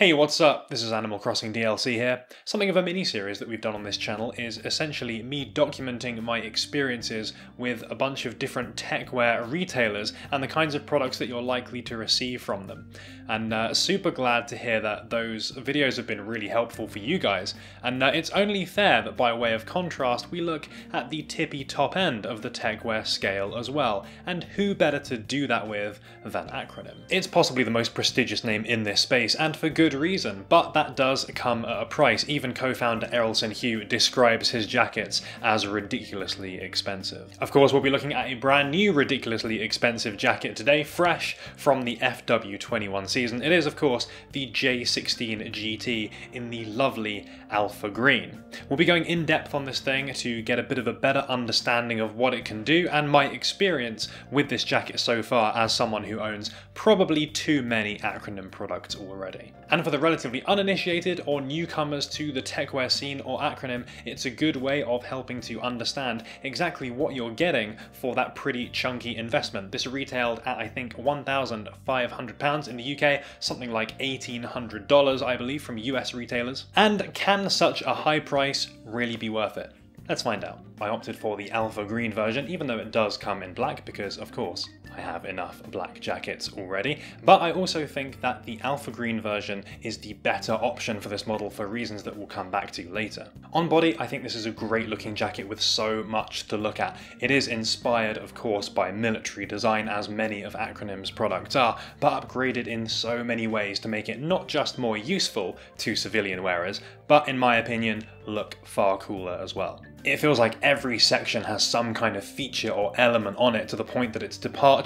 Hey, what's up? This is Animal Crossing DLC here. Something of a mini-series that we've done on this channel is essentially me documenting my experiences with a bunch of different techwear retailers and the kinds of products that you're likely to receive from them. And uh, super glad to hear that those videos have been really helpful for you guys. And uh, it's only fair that by way of contrast we look at the tippy top end of the techwear scale as well. And who better to do that with than Acronym? It's possibly the most prestigious name in this space and for good good reason, but that does come at a price. Even co-founder Errolson Hugh describes his jackets as ridiculously expensive. Of course, we'll be looking at a brand new ridiculously expensive jacket today, fresh from the FW21 season. It is, of course, the J16 GT in the lovely Alpha Green. We'll be going in depth on this thing to get a bit of a better understanding of what it can do and my experience with this jacket so far as someone who owns probably too many acronym products already. And and for the relatively uninitiated or newcomers to the techwear scene or acronym, it's a good way of helping to understand exactly what you're getting for that pretty chunky investment. This retailed at I think £1,500 in the UK, something like $1,800 I believe from US retailers. And can such a high price really be worth it? Let's find out. I opted for the Alpha Green version, even though it does come in black, because of course, I have enough black jackets already, but I also think that the Alpha Green version is the better option for this model for reasons that we'll come back to later. On body, I think this is a great looking jacket with so much to look at. It is inspired, of course, by military design, as many of Acronym's products are, but upgraded in so many ways to make it not just more useful to civilian wearers, but in my opinion, look far cooler as well. It feels like every section has some kind of feature or element on it to the point that its departure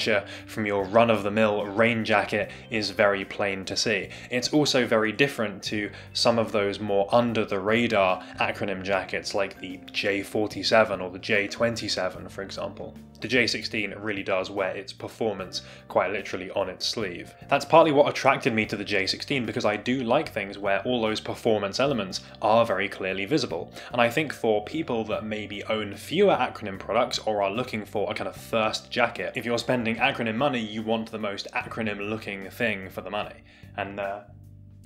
from your run-of-the-mill rain jacket is very plain to see. It's also very different to some of those more under-the-radar acronym jackets like the J47 or the J27 for example. The J16 really does wear its performance quite literally on its sleeve. That's partly what attracted me to the J16 because I do like things where all those performance elements are very clearly visible. And I think for people that maybe own fewer acronym products or are looking for a kind of first jacket. If you're spending acronym money, you want the most acronym looking thing for the money. And uh,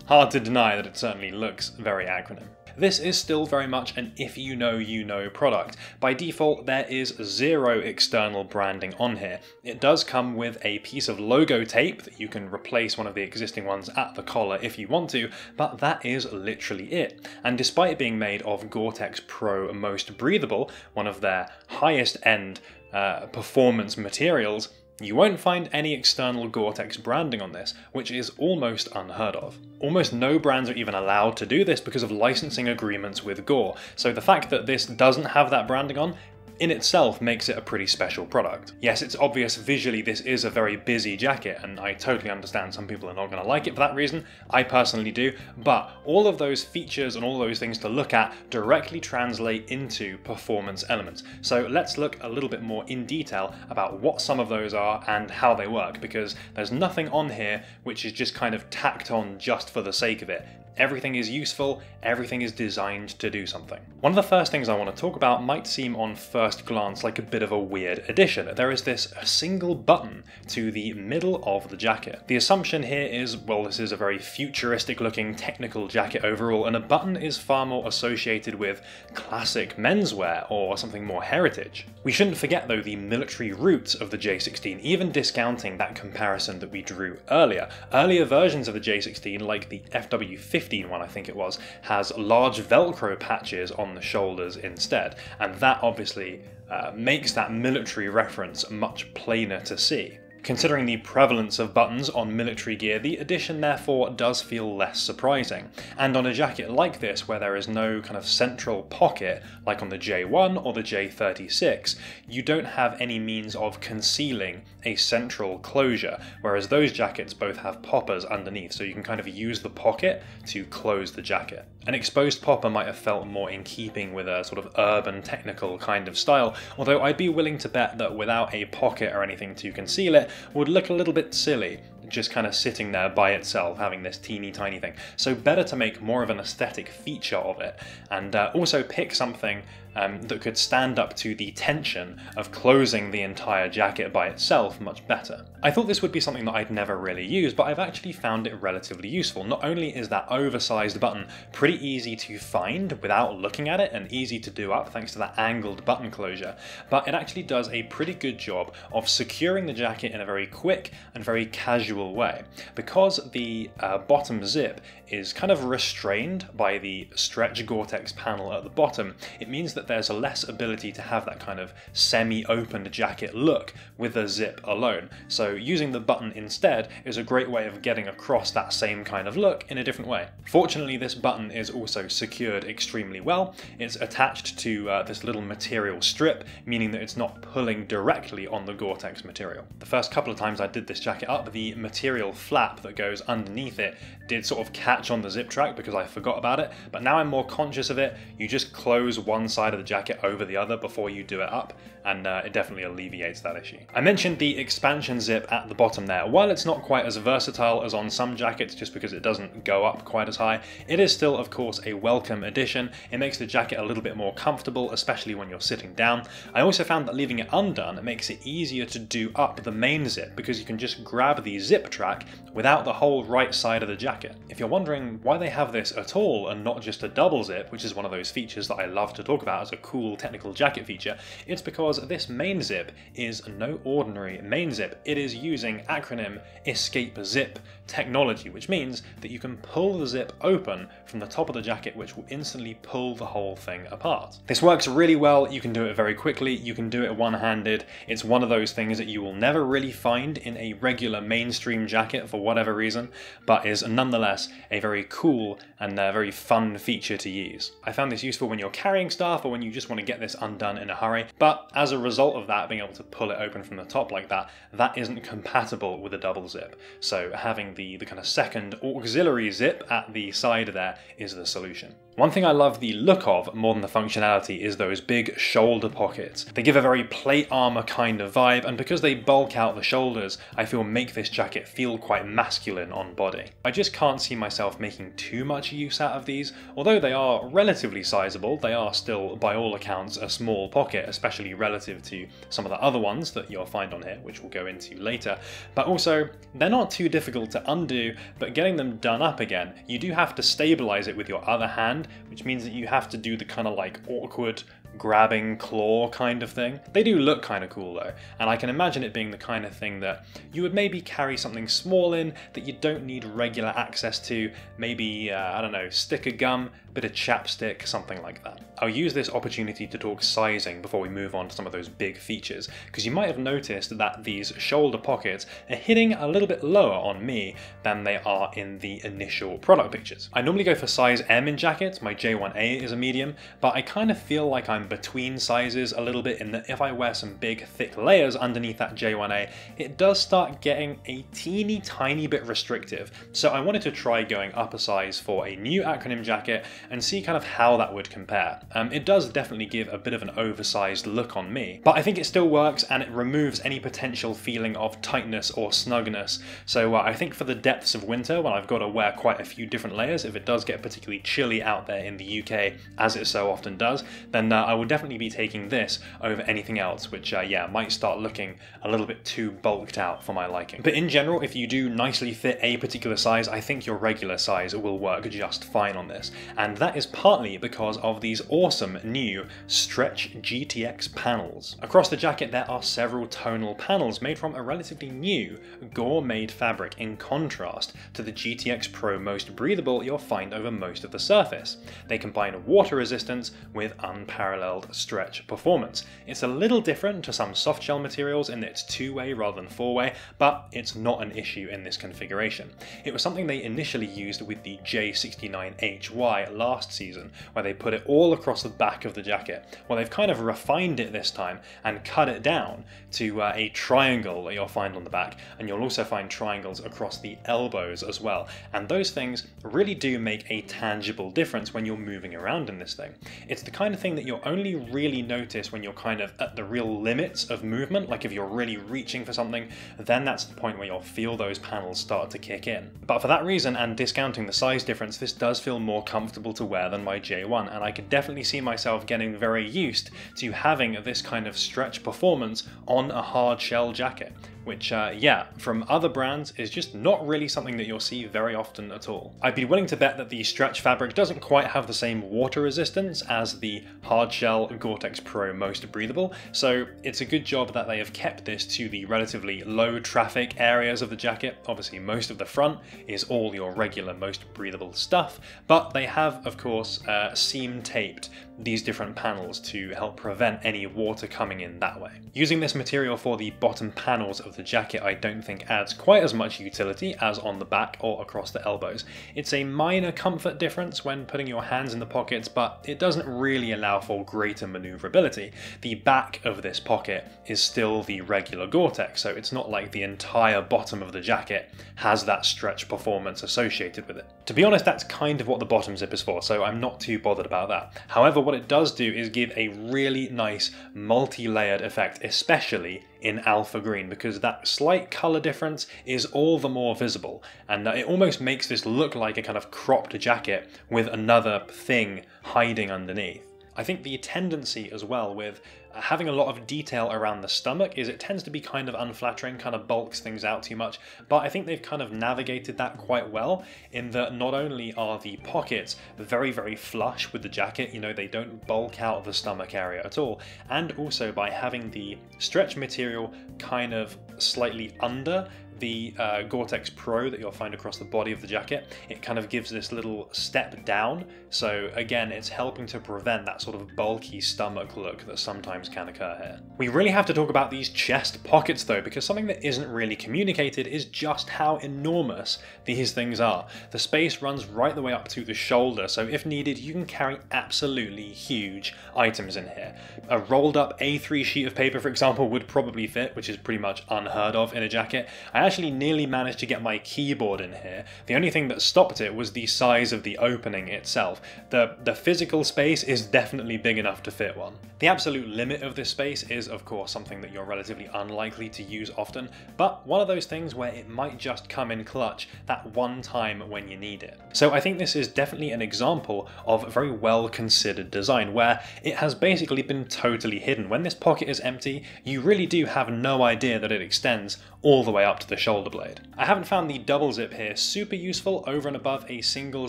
hard to deny that it certainly looks very acronym. This is still very much an if you know you know product. By default there is zero external branding on here. It does come with a piece of logo tape that you can replace one of the existing ones at the collar if you want to, but that is literally it. And despite being made of Gore-Tex Pro Most Breathable, one of their highest end uh, performance materials, you won't find any external Gore-Tex branding on this, which is almost unheard of. Almost no brands are even allowed to do this because of licensing agreements with Gore, so the fact that this doesn't have that branding on in itself makes it a pretty special product. Yes, it's obvious visually this is a very busy jacket, and I totally understand some people are not going to like it for that reason, I personally do, but all of those features and all those things to look at directly translate into performance elements. So let's look a little bit more in detail about what some of those are and how they work, because there's nothing on here which is just kind of tacked on just for the sake of it. Everything is useful, everything is designed to do something. One of the first things I want to talk about might seem on first glance like a bit of a weird addition. There is this single button to the middle of the jacket. The assumption here is, well, this is a very futuristic looking technical jacket overall, and a button is far more associated with classic menswear or something more heritage. We shouldn't forget though the military roots of the J16, even discounting that comparison that we drew earlier. Earlier versions of the J16, like the FW50 15 one I think it was, has large Velcro patches on the shoulders instead, and that obviously uh, makes that military reference much plainer to see. Considering the prevalence of buttons on military gear, the addition therefore does feel less surprising. And on a jacket like this, where there is no kind of central pocket, like on the J1 or the J36, you don't have any means of concealing a central closure, whereas those jackets both have poppers underneath, so you can kind of use the pocket to close the jacket. An exposed popper might have felt more in keeping with a sort of urban technical kind of style, although I'd be willing to bet that without a pocket or anything to conceal it would look a little bit silly, just kind of sitting there by itself having this teeny tiny thing. So better to make more of an aesthetic feature of it and uh, also pick something um, that could stand up to the tension of closing the entire jacket by itself much better. I thought this would be something that I'd never really use, but I've actually found it relatively useful. Not only is that oversized button pretty easy to find without looking at it and easy to do up thanks to that angled button closure, but it actually does a pretty good job of securing the jacket in a very quick and very casual way. Because the uh, bottom zip is kind of restrained by the stretch Gore-Tex panel at the bottom, it means that there's a less ability to have that kind of semi-opened jacket look with a zip alone. So using the button instead is a great way of getting across that same kind of look in a different way. Fortunately this button is also secured extremely well. It's attached to uh, this little material strip, meaning that it's not pulling directly on the Gore-Tex material. The first couple of times I did this jacket up, the material flap that goes underneath it did sort of catch on the zip track because I forgot about it, but now I'm more conscious of it. You just close one side of the jacket over the other before you do it up, and uh, it definitely alleviates that issue. I mentioned the expansion zip at the bottom there. While it's not quite as versatile as on some jackets just because it doesn't go up quite as high, it is still of course a welcome addition. It makes the jacket a little bit more comfortable, especially when you're sitting down. I also found that leaving it undone makes it easier to do up the main zip because you can just grab the zip track without the whole right side of the jacket. If you're wondering why they have this at all and not just a double zip, which is one of those features that I love to talk about as a cool technical jacket feature, it's because this main zip is no ordinary main zip. It is using acronym escape zip technology, which means that you can pull the zip open from the top of the jacket, which will instantly pull the whole thing apart. This works really well. You can do it very quickly. You can do it one-handed. It's one of those things that you will never really find in a regular mainstream jacket for whatever reason, but is nonetheless a very cool and a very fun feature to use. I found this useful when you're carrying stuff when you just want to get this undone in a hurry, but as a result of that, being able to pull it open from the top like that, that isn't compatible with a double zip. So having the, the kind of second auxiliary zip at the side there is the solution. One thing I love the look of more than the functionality is those big shoulder pockets. They give a very plate armor kind of vibe and because they bulk out the shoulders, I feel make this jacket feel quite masculine on body. I just can't see myself making too much use out of these, although they are relatively sizable, they are still by all accounts a small pocket, especially relative to some of the other ones that you'll find on here, which we'll go into later. But also, they're not too difficult to undo, but getting them done up again, you do have to stabilize it with your other hand which means that you have to do the kind of like awkward grabbing claw kind of thing. They do look kind of cool though, and I can imagine it being the kind of thing that you would maybe carry something small in that you don't need regular access to, maybe, uh, I don't know, stick a gum, bit of chapstick, something like that. I'll use this opportunity to talk sizing before we move on to some of those big features, because you might have noticed that these shoulder pockets are hitting a little bit lower on me than they are in the initial product pictures. I normally go for size M in jackets, my J1A is a medium, but I kind of feel like I'm between sizes a little bit in that if I wear some big thick layers underneath that J1A, it does start getting a teeny tiny bit restrictive. So I wanted to try going up a size for a new acronym jacket and see kind of how that would compare. Um, it does definitely give a bit of an oversized look on me, but I think it still works and it removes any potential feeling of tightness or snugness. So uh, I think for the depths of winter, when I've got to wear quite a few different layers, if it does get particularly chilly out there in the UK, as it so often does, then uh, I would definitely be taking this over anything else, which uh, yeah, might start looking a little bit too bulked out for my liking. But in general, if you do nicely fit a particular size, I think your regular size will work just fine on this. And that is partly because of these awesome new Stretch GTX panels. Across the jacket there are several tonal panels made from a relatively new Gore-made fabric in contrast to the GTX Pro Most Breathable you'll find over most of the surface. They combine water resistance with unparalleled stretch performance. It's a little different to some softshell materials in that it's two-way rather than four-way, but it's not an issue in this configuration. It was something they initially used with the J69HY last season, where they put it all across the back of the jacket. Well, they've kind of refined it this time and cut it down to uh, a triangle that you'll find on the back, and you'll also find triangles across the elbows as well. And those things really do make a tangible difference when you're moving around in this thing. It's the kind of thing that you'll only really notice when you're kind of at the real limits of movement, like if you're really reaching for something, then that's the point where you'll feel those panels start to kick in. But for that reason, and discounting the size difference, this does feel more comfortable to wear than my J1, and I could definitely see myself getting very used to having this kind of stretch performance on a hard shell jacket which, uh, yeah, from other brands is just not really something that you'll see very often at all. I'd be willing to bet that the stretch fabric doesn't quite have the same water resistance as the hardshell Gore-Tex Pro Most Breathable, so it's a good job that they have kept this to the relatively low traffic areas of the jacket. Obviously, most of the front is all your regular Most Breathable stuff, but they have, of course, uh, seam taped these different panels to help prevent any water coming in that way. Using this material for the bottom panels of the jacket I don't think adds quite as much utility as on the back or across the elbows. It's a minor comfort difference when putting your hands in the pockets, but it doesn't really allow for greater maneuverability. The back of this pocket is still the regular Gore-Tex, so it's not like the entire bottom of the jacket has that stretch performance associated with it. To be honest, that's kind of what the bottom zip is for, so I'm not too bothered about that. However, what it does do is give a really nice multi-layered effect, especially in alpha green, because that slight colour difference is all the more visible, and it almost makes this look like a kind of cropped jacket with another thing hiding underneath. I think the tendency as well with uh, having a lot of detail around the stomach is it tends to be kind of unflattering, kind of bulks things out too much. But I think they've kind of navigated that quite well in that not only are the pockets very, very flush with the jacket, you know, they don't bulk out the stomach area at all, and also by having the stretch material kind of slightly under the uh, Gore-Tex Pro that you'll find across the body of the jacket, it kind of gives this little step down. So again, it's helping to prevent that sort of bulky stomach look that sometimes can occur here. We really have to talk about these chest pockets though, because something that isn't really communicated is just how enormous these things are. The space runs right the way up to the shoulder, so if needed, you can carry absolutely huge items in here. A rolled up A3 sheet of paper, for example, would probably fit, which is pretty much unheard of in a jacket. I actually nearly managed to get my keyboard in here. The only thing that stopped it was the size of the opening itself. The, the physical space is definitely big enough to fit one. The absolute limit of this space is of course something that you're relatively unlikely to use often, but one of those things where it might just come in clutch that one time when you need it. So I think this is definitely an example of a very well considered design where it has basically been totally hidden. When this pocket is empty, you really do have no idea that it extends all the way up to the shoulder blade. I haven't found the double zip here super useful over and above a single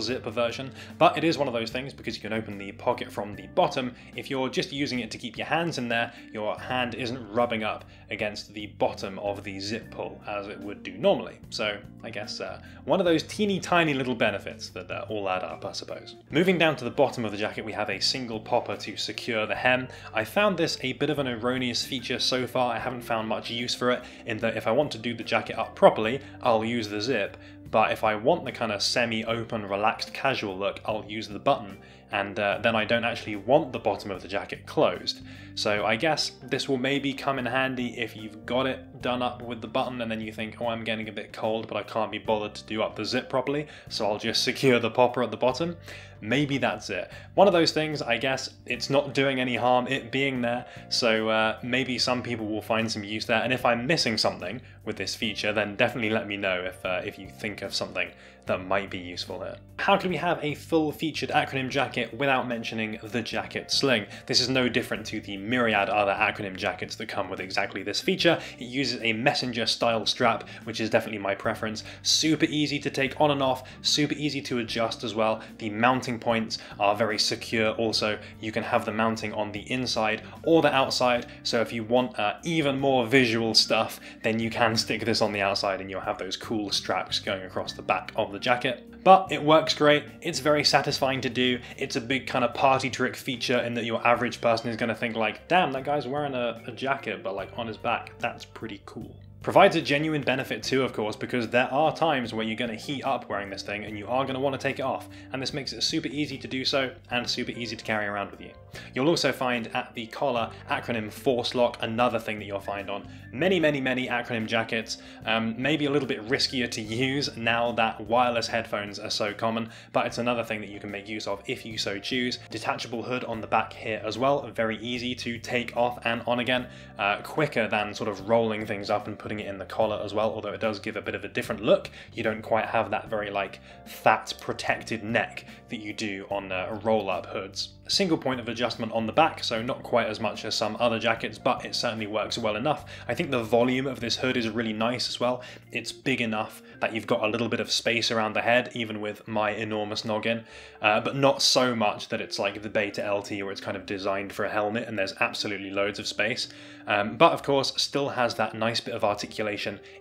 zip version, but it is one of those things because you can open the pocket from the bottom. If you're just using it to keep your hands in there, your hand isn't rubbing up against the bottom of the zip pull as it would do normally. So I guess uh, one of those teeny tiny little benefits that uh, all add up, I suppose. Moving down to the bottom of the jacket, we have a single popper to secure the hem. I found this a bit of an erroneous feature so far. I haven't found much use for it in that if I want to do the jacket up properly, I'll use the zip, but if I want the kind of semi-open, relaxed, casual look, I'll use the button, and uh, then I don't actually want the bottom of the jacket closed. So I guess this will maybe come in handy if you've got it done up with the button and then you think, oh, I'm getting a bit cold, but I can't be bothered to do up the zip properly, so I'll just secure the popper at the bottom. Maybe that's it. One of those things, I guess, it's not doing any harm, it being there, so uh, maybe some people will find some use there, and if I'm missing something with this feature, then definitely let me know if, uh, if you think of something that might be useful here. How can we have a full featured acronym jacket without mentioning the jacket sling? This is no different to the myriad other acronym jackets that come with exactly this feature. It uses a messenger style strap, which is definitely my preference. Super easy to take on and off, super easy to adjust as well. The mounting points are very secure also. You can have the mounting on the inside or the outside, so if you want uh, even more visual stuff, then you can stick this on the outside and you'll have those cool straps going across the back of the jacket. But it works great, it's very satisfying to do, it's a big kind of party trick feature in that your average person is going to think like, damn, that guy's wearing a, a jacket but like on his back, that's pretty cool. Provides a genuine benefit too, of course, because there are times where you're going to heat up wearing this thing and you are going to want to take it off, and this makes it super easy to do so and super easy to carry around with you. You'll also find at the collar acronym Force Lock, another thing that you'll find on many, many, many acronym jackets. Um, maybe a little bit riskier to use now that wireless headphones are so common, but it's another thing that you can make use of if you so choose. Detachable hood on the back here as well, very easy to take off and on again, uh, quicker than sort of rolling things up and putting putting it in the collar as well, although it does give a bit of a different look. You don't quite have that very like fat protected neck that you do on uh, roll-up hoods. A single point of adjustment on the back, so not quite as much as some other jackets, but it certainly works well enough. I think the volume of this hood is really nice as well. It's big enough that you've got a little bit of space around the head, even with my enormous noggin, uh, but not so much that it's like the Beta LT where it's kind of designed for a helmet and there's absolutely loads of space. Um, but of course, still has that nice bit of articulation.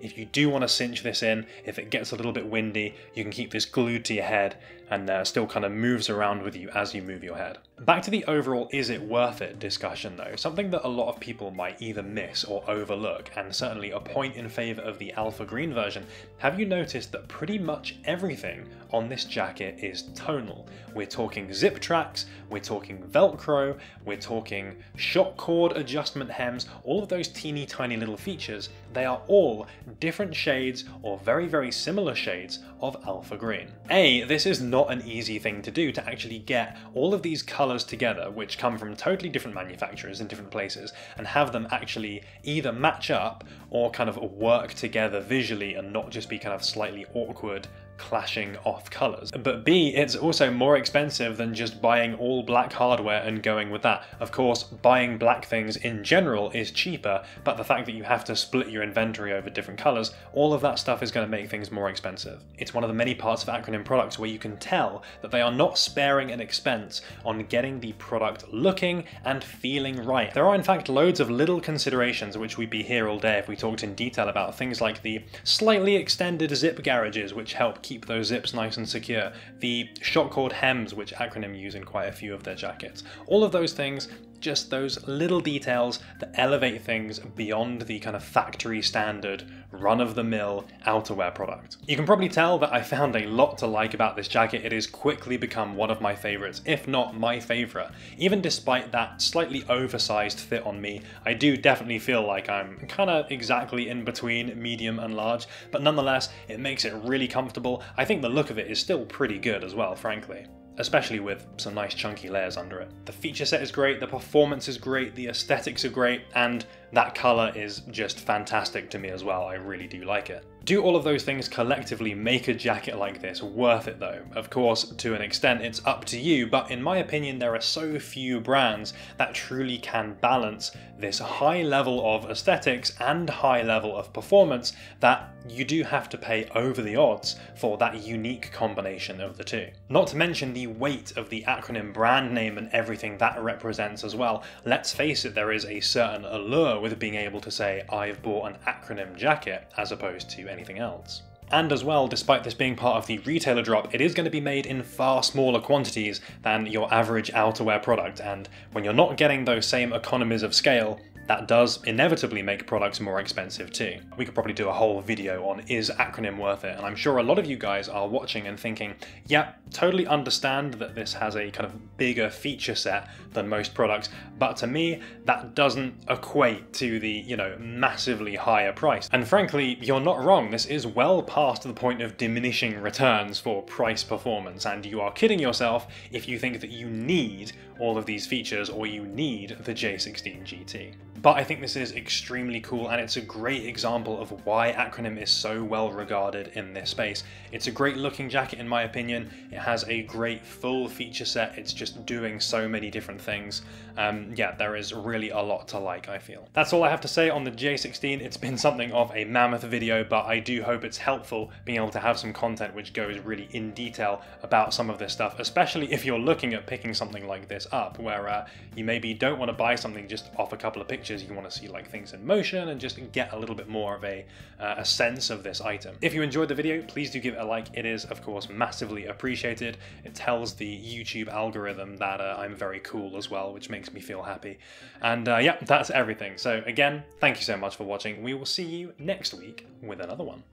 If you do want to cinch this in, if it gets a little bit windy, you can keep this glued to your head and uh, still kind of moves around with you as you move your head. Back to the overall is it worth it discussion though, something that a lot of people might either miss or overlook, and certainly a point in favour of the alpha green version. Have you noticed that pretty much everything on this jacket is tonal? We're talking zip tracks, we're talking velcro, we're talking shock cord adjustment hems, all of those teeny tiny little features, they are all different shades or very very similar shades of alpha green. A, this is not an easy thing to do to actually get all of these colours together which come from totally different manufacturers in different places and have them actually either match up or kind of work together visually and not just be kind of slightly awkward clashing off colours. But B, it's also more expensive than just buying all black hardware and going with that. Of course, buying black things in general is cheaper, but the fact that you have to split your inventory over different colours, all of that stuff is going to make things more expensive. It's one of the many parts of Acronym products where you can tell that they are not sparing an expense on getting the product looking and feeling right. There are in fact loads of little considerations which we'd be here all day if we talked in detail about things like the slightly extended zip garages which help keep those zips nice and secure, the shock cord hems which Acronym use in quite a few of their jackets. All of those things just those little details that elevate things beyond the kind of factory standard, run of the mill outerwear product. You can probably tell that I found a lot to like about this jacket. It has quickly become one of my favorites, if not my favorite. Even despite that slightly oversized fit on me, I do definitely feel like I'm kind of exactly in between medium and large, but nonetheless, it makes it really comfortable. I think the look of it is still pretty good as well, frankly especially with some nice chunky layers under it. The feature set is great, the performance is great, the aesthetics are great, and that colour is just fantastic to me as well. I really do like it. Do all of those things collectively make a jacket like this worth it though? Of course, to an extent it's up to you, but in my opinion there are so few brands that truly can balance this high level of aesthetics and high level of performance that you do have to pay over the odds for that unique combination of the two. Not to mention the weight of the acronym brand name and everything that represents as well. Let's face it, there is a certain allure with being able to say, I've bought an acronym jacket, as opposed to anything else. And as well, despite this being part of the retailer drop, it is going to be made in far smaller quantities than your average outerwear product, and when you're not getting those same economies of scale, that does inevitably make products more expensive too. We could probably do a whole video on is acronym worth it, and I'm sure a lot of you guys are watching and thinking, yeah, totally understand that this has a kind of bigger feature set than most products, but to me, that doesn't equate to the, you know, massively higher price. And frankly, you're not wrong, this is well past the point of diminishing returns for price performance, and you are kidding yourself if you think that you need all of these features or you need the J16 GT. But I think this is extremely cool and it's a great example of why Acronym is so well regarded in this space. It's a great looking jacket in my opinion, it has a great full feature set, it's just doing so many different things. Um, yeah, there is really a lot to like, I feel. That's all I have to say on the J16. It's been something of a mammoth video, but I do hope it's helpful being able to have some content which goes really in detail about some of this stuff, especially if you're looking at picking something like this up, where uh, you maybe don't want to buy something just off a couple of pictures, you want to see like things in motion and just get a little bit more of a, uh, a sense of this item. If you enjoyed the video, please do give it a like. It is, of course, massively appreciated. It tells the YouTube algorithm that uh, I'm very cool as well, which makes me feel happy. And uh, yeah, that's everything. So again, thank you so much for watching. We will see you next week with another one.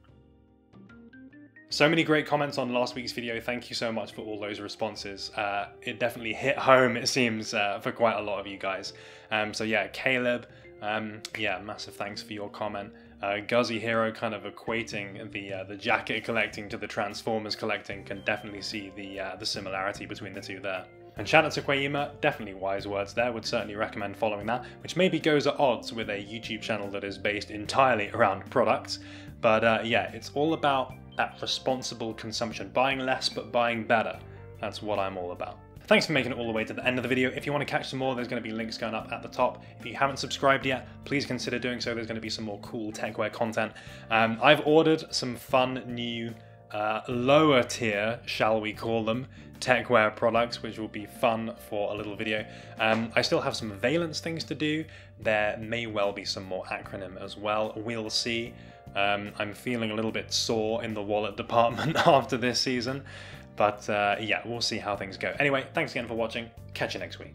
So many great comments on last week's video. Thank you so much for all those responses. Uh, it definitely hit home, it seems, uh, for quite a lot of you guys. Um, so yeah, Caleb, um, yeah, massive thanks for your comment. Uh, Guzzy Hero kind of equating the uh, the jacket collecting to the Transformers collecting can definitely see the uh, the similarity between the two there. And shout out to Quaima, definitely wise words there, would certainly recommend following that, which maybe goes at odds with a YouTube channel that is based entirely around products. But uh, yeah, it's all about that responsible consumption, buying less but buying better. That's what I'm all about. Thanks for making it all the way to the end of the video. If you want to catch some more, there's going to be links going up at the top. If you haven't subscribed yet, please consider doing so. There's going to be some more cool techwear content. Um, I've ordered some fun new uh, lower tier, shall we call them, techwear products, which will be fun for a little video. Um, I still have some Valence things to do. There may well be some more acronym as well. We'll see. Um, I'm feeling a little bit sore in the wallet department after this season. But uh, yeah, we'll see how things go. Anyway, thanks again for watching. Catch you next week.